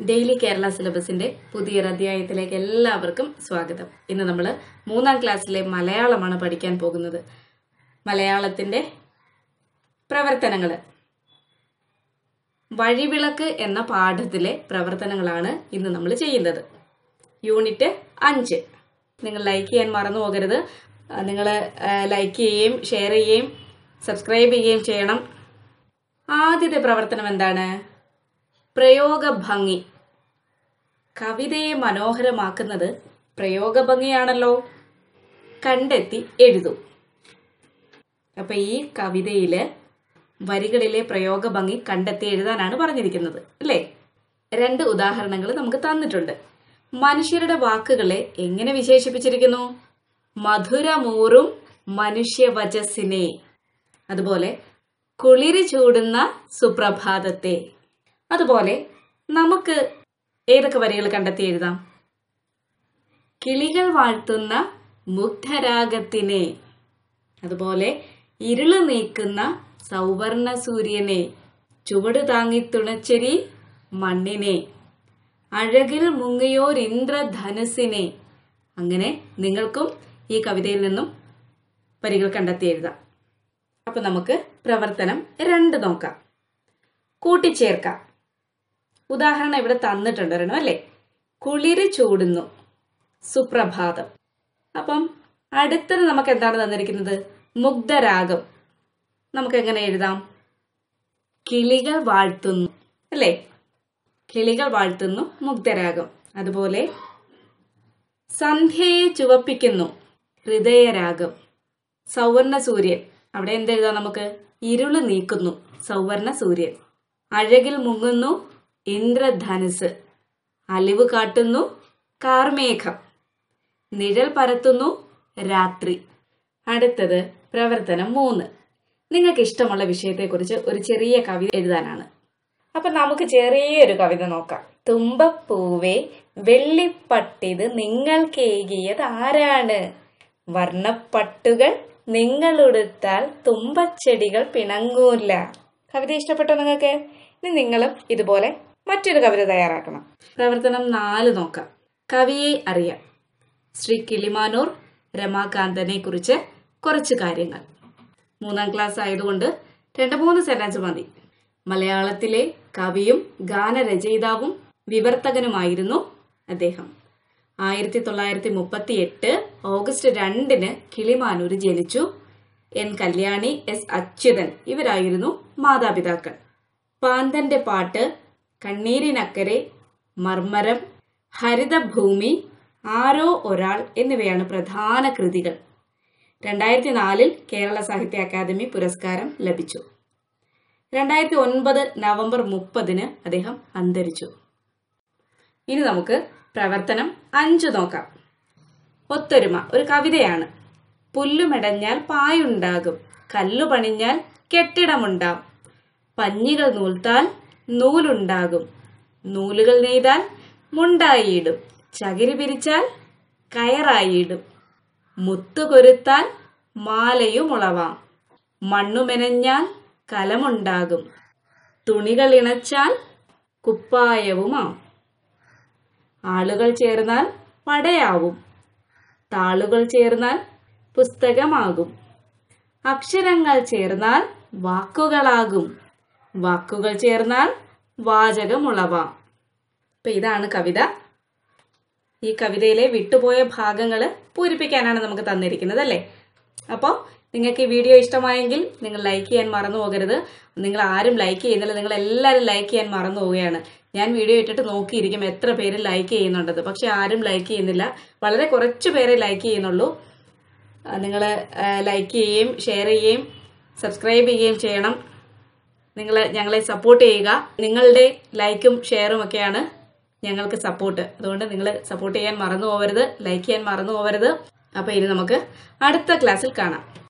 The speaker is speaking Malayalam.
ഡെയിലി കേരള സിലബസിന്റെ പുതിയൊരു അധ്യായത്തിലേക്ക് എല്ലാവർക്കും സ്വാഗതം. ഇന്ന് നമ്മൾ മൂന്നാം ക്ലാസ്സിലെ മലയാളമാണ് പഠിക്കാൻ പോകുന്നത്. മലയാളത്തിന്റെ പ്രവർത്തനങ്ങൾ വഴിവിളക്ക് എന്ന പാഠത്തിലെ പ്രവർത്തനങ്ങളാണ് ഇന്ന് നമ്മൾ ചെയ്യുന്നത്. യൂണിറ്റ് അഞ്ച്. നിങ്ങൾ ലൈക്ക് ചെയ്യാൻ മറന്നു പോകരുത്. നിങ്ങൾ ലൈക്ക് ചെയ്യുകയും ഷെയർ ചെയ്യുകയും സബ്സ്ക്രൈബ് ചെയ്യുകയും ചെയ്യണം. ആദ്യത്തെ പ്രവർത്തനം എന്താണ്? പ്രയോഗഭംഗി. കവിതയെ മനോഹരമാക്കുന്നത് പ്രയോഗഭംഗിയാണല്ലോ. കണ്ടെത്തി എഴുതൂ. അപ്പൊ ഈ കവിതയിൽ വരികളിലെ പ്രയോഗഭംഗി കണ്ടെത്തി എഴുതാനാണ് പറഞ്ഞിരിക്കുന്നത് അല്ലേ? രണ്ട് ഉദാഹരണങ്ങൾ നമുക്ക് തന്നിട്ടുണ്ട്. മനുഷ്യരുടെ വാക്കുകളെ എങ്ങനെ വിശേഷിപ്പിച്ചിരിക്കുന്നു? മധുരമൂറും മനുഷ്യവചസ്സിനെ. അതുപോലെ കുളിരി ചൂടുന്ന സുപ്രഭാതത്തെ. അതുപോലെ നമുക്ക് ഏതൊക്കെ വരികൾ കണ്ടെത്തി എഴുതാം? കിളികൾ വാഴ്ത്തുന്ന മുഗ്ധരാഗത്തിനെ. അതുപോലെ ഇരുൾ നീക്കുന്ന സൗവർണ സൂര്യനെ. ചുവട് താങ്ങി തുണച്ചെരി മണ്ണിനെ. അഴകിൽ മുങ്ങിയോർ ഇന്ദ്രധനുസിനെ. അങ്ങനെ നിങ്ങൾക്കും ഈ കവിതയിൽ നിന്നും വരികൾ കണ്ടെത്തി എഴുതാം. അപ്പൊ നമുക്ക് പ്രവർത്തനം രണ്ട് നോക്കാം. കൂട്ടിച്ചേർക്കാം. ഉദാഹരണം ഇവിടെ തന്നിട്ടുണ്ട് ഒരെണ്ണം അല്ലേ? കുളിര് ചൂടുന്നു. സുപ്രഭാതം. അപ്പം അടുത്തത് നമുക്ക് എന്താണ് തന്നിരിക്കുന്നത്? മുഗ്ധരാഗം. നമുക്ക് എങ്ങനെ എഴുതാം? കിളികൾ വാഴ്ത്തുന്നു. അല്ലേ? കിളികൾ വാഴ്ത്തുന്നു മുഗ്ധരാഗം. അതുപോലെ സന്ധ്യയെ ചുവപ്പിക്കുന്നു ഹൃദയരാഗം. സൗവർണ സൂര്യൻ. അവിടെ എന്തെഴുതാം നമുക്ക്? ഇരുൾ നീക്കുന്നു സൗവർണ സൂര്യൻ. അഴകിൽ മുങ്ങുന്നു ഇന്ദ്രധനുസ്. അലിവ് കാട്ടുന്നു കാർമേഘം. നിഴൽ പരത്തുന്നു രാത്രി. അടുത്തത് പ്രവർത്തനം മൂന്ന്. നിങ്ങൾക്ക് ഇഷ്ടമുള്ള വിഷയത്തെക്കുറിച്ച് ഒരു ചെറിയ കവിത എഴുതാനാണ്. അപ്പൊ നമുക്ക് ചെറിയൊരു കവിത നോക്കാം. തുമ്പപ്പൂവേ വെള്ളിപ്പട്ടിത് നിങ്ങൾക്കേകിയത് ആരാണ്? വർണപ്പട്ടുകൾ നിങ്ങളുടുത്താൽ തുമ്പച്ചെടികൾ പിണങ്ങൂല. കവിത ഇഷ്ടപ്പെട്ടോ നിങ്ങൾക്ക്? ഇനി നിങ്ങളും ഇതുപോലെ മറ്റൊരു കവിത തയ്യാറാക്കണം. പ്രവർത്തനം നാല് നോക്കാം. കവിയെ അറിയാം. ശ്രീ കിളിമാനൂർ രമാകാന്തനെ കുറിച്ച് കുറച്ച് കാര്യങ്ങൾ. മൂന്നാം ക്ലാസ് ആയതുകൊണ്ട് രണ്ട് മൂന്ന് സെന്റൻസ് മതി. മലയാളത്തിലെ കവിയും ഗാനരചയിതാവും വിവർത്തകനുമായിരുന്നു അദ്ദേഹം. ആയിരത്തി തൊള്ളായിരത്തി മുപ്പത്തി എട്ട് ഓഗസ്റ്റ് രണ്ടിന് കിളിമാനൂർ ജനിച്ചു. എൻ കല്യാണി എസ് അച്യുതൻ ഇവരായിരുന്നു മാതാപിതാക്കൾ. പാന്തന്റെ പാട്ട് കണ്ണീരിനക്കരെ മർമരം ഹരിതഭൂമി ആരോ ഒരാൾ എന്നിവയാണ് പ്രധാന കൃതികൾ. രണ്ടായിരത്തി നാലിൽ കേരള സാഹിത്യ അക്കാദമി പുരസ്കാരം ലഭിച്ചു. രണ്ടായിരത്തി ഒൻപത് നവംബർ മുപ്പതിന് അദ്ദേഹം അന്തരിച്ചു. ഇനി നമുക്ക് പ്രവർത്തനം അഞ്ച് നോക്കാം. ഒത്തൊരുമ ഒരു കവിതയാണ്. പുല്ലുമെടഞ്ഞാൽ പായുണ്ടാകും കല്ലു പണിഞ്ഞാൽ കെട്ടിടമുണ്ടാവും. പഞ്ഞികൾ നൂൽത്താൽ നൂലുണ്ടാകും. നൂലുകൾ നെയ്താൽ മുണ്ടായിടും ചകിരി പിരിച്ചാൽ കയറായിടും. മുത്തുകൊരുത്താൽ മാലയും ഉളവാം. മണ്ണുമെനഞ്ഞാൽ കലമുണ്ടാകും. തുണികൾ ഇണച്ചാൽ കുപ്പായവുമാം. ആളുകൾ ചേർന്നാൽ പടയാവും. താളുകൾ ചേർന്നാൽ പുസ്തകമാകും. അക്ഷരങ്ങൾ ചേർന്നാൽ വാക്കുകളാകും. വാക്കുകൾ ചേർന്നാൽ വാചകമുളവ. അപ്പൊ ഇതാണ് കവിത. ഈ കവിതയിലെ വിട്ടുപോയ ഭാഗങ്ങൾ പൂരിപ്പിക്കാനാണ് നമുക്ക് തന്നിരിക്കുന്നത് അല്ലേ? അപ്പോൾ നിങ്ങൾക്ക് ഈ വീഡിയോ ഇഷ്ടമായെങ്കിൽ നിങ്ങൾ ലൈക്ക് ചെയ്യാൻ മറന്നു പോകരുത്. നിങ്ങൾ ആരും ലൈക്ക് ചെയ്യുന്നില്ല. നിങ്ങൾ എല്ലാവരും ലൈക്ക് ചെയ്യാൻ മറന്നു പോവുകയാണ്. ഞാൻ വീഡിയോ ഇട്ടിട്ട് നോക്കിയിരിക്കും എത്ര പേര് ലൈക്ക് ചെയ്യുന്നുണ്ടത് പക്ഷെ ആരും ലൈക്ക് ചെയ്യുന്നില്ല. വളരെ കുറച്ച് പേരെ ലൈക്ക് ചെയ്യുന്നുള്ളൂ. നിങ്ങൾ ലൈക്ക് ചെയ്യുകയും ഷെയർ ചെയ്യുകയും സബ്സ്ക്രൈബ് ചെയ്യുകയും ചെയ്യണം. നിങ്ങൾ ഞങ്ങളെ സപ്പോർട്ട് ചെയ്യുക. നിങ്ങളുടെ ലൈക്കും ഷെയറും ഒക്കെയാണ് ഞങ്ങൾക്ക് സപ്പോർട്ട് അതുകൊണ്ട് നിങ്ങൾ സപ്പോർട്ട് ചെയ്യാൻ മറന്നു പോകരുത് ലൈക്ക് ചെയ്യാൻ മറന്നു പോകരുത് അപ്പോൾ ഇനി നമുക്ക് അടുത്ത ക്ലാസ്സിൽ കാണാം.